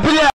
бля!